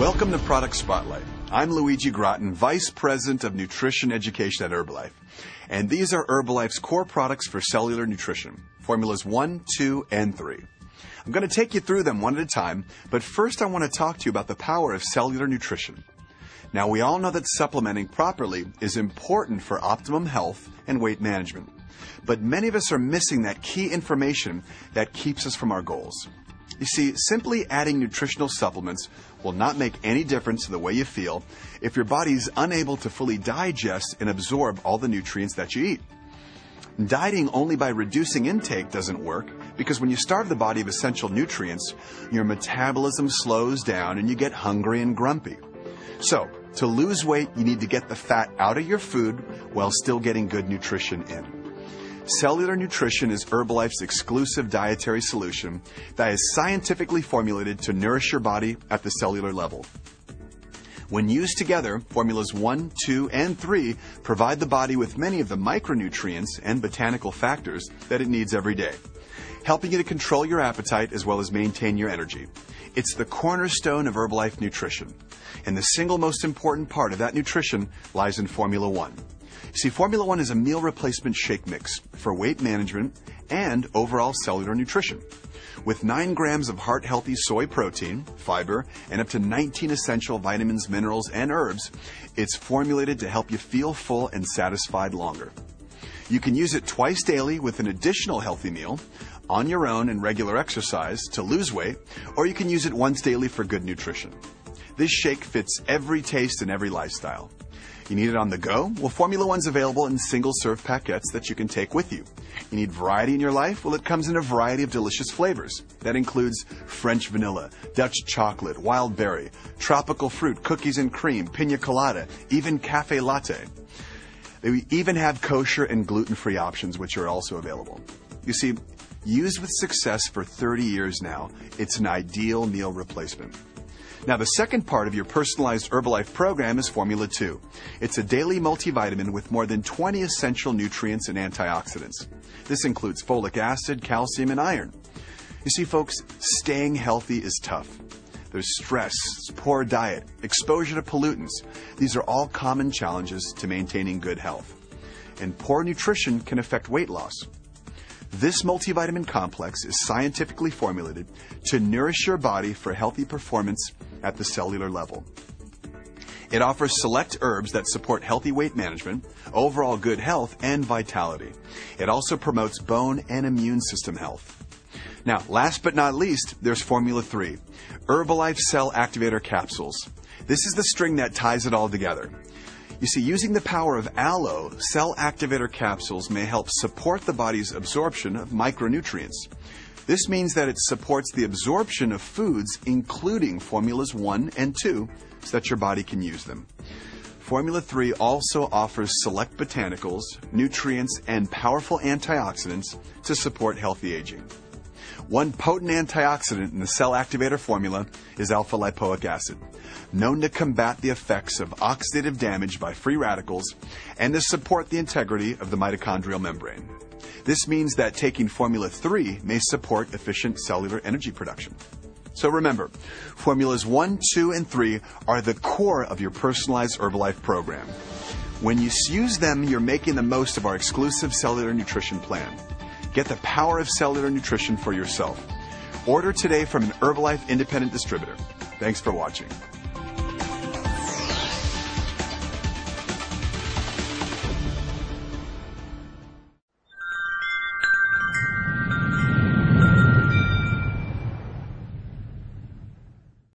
Welcome to Product Spotlight. I'm Luigi Gratton, Vice President of Nutrition Education at Herbalife. And these are Herbalife's core products for cellular nutrition, formulas 1, 2, and 3. I'm going to take you through them one at a time, but first I want to talk to you about the power of cellular nutrition. Now, we all know that supplementing properly is important for optimum health and weight management, but many of us are missing that key information that keeps us from our goals. You see, simply adding nutritional supplements will not make any difference to the way you feel if your body is unable to fully digest and absorb all the nutrients that you eat. Dieting only by reducing intake doesn't work because when you starve the body of essential nutrients, your metabolism slows down and you get hungry and grumpy. So, to lose weight, you need to get the fat out of your food while still getting good nutrition in. Cellular Nutrition is Herbalife's exclusive dietary solution that is scientifically formulated to nourish your body at the cellular level. When used together, formulas 1, 2, and 3 provide the body with many of the micronutrients and botanical factors that it needs every day, helping you to control your appetite as well as maintain your energy. It's the cornerstone of Herbalife nutrition, and the single most important part of that nutrition lies in Formula 1. See, Formula One is a meal replacement shake mix for weight management and overall cellular nutrition. With 9 grams of heart healthy soy protein, fiber, and up to 19 essential vitamins, minerals, and herbs, it's formulated to help you feel full and satisfied longer. You can use it twice daily with an additional healthy meal, on your own and regular exercise to lose weight, or you can use it once daily for good nutrition. This shake fits every taste and every lifestyle. You need it on the go? Well, Formula One's available in single serve packets that you can take with you. You need variety in your life? Well, it comes in a variety of delicious flavors. That includes French vanilla, Dutch chocolate, wild berry, tropical fruit, cookies and cream, pina colada, even cafe latte. They even have kosher and gluten free options, which are also available. You see, used with success for 30 years now, it's an ideal meal replacement. Now, the second part of your personalized Herbalife program is Formula 2. It's a daily multivitamin with more than 20 essential nutrients and antioxidants. This includes folic acid, calcium, and iron. You see, folks, staying healthy is tough. There's stress, poor diet, exposure to pollutants. These are all common challenges to maintaining good health. And poor nutrition can affect weight loss. This multivitamin complex is scientifically formulated to nourish your body for healthy performance at the cellular level. It offers select herbs that support healthy weight management, overall good health, and vitality. It also promotes bone and immune system health. Now, last but not least, there's Formula 3, Herbalife Cell Activator Capsules. This is the string that ties it all together. You see, using the power of aloe, cell activator capsules may help support the body's absorption of micronutrients. This means that it supports the absorption of foods, including formulas 1 and 2, so that your body can use them. Formula 3 also offers select botanicals, nutrients, and powerful antioxidants to support healthy aging. One potent antioxidant in the cell activator formula is alpha lipoic acid, known to combat the effects of oxidative damage by free radicals and to support the integrity of the mitochondrial membrane. This means that taking Formula 3 may support efficient cellular energy production. So remember, Formulas 1, 2, and 3 are the core of your personalized Herbalife program. When you use them, you're making the most of our exclusive cellular nutrition plan. Get the power of cellular nutrition for yourself. Order today from an Herbalife independent distributor. Thanks for watching.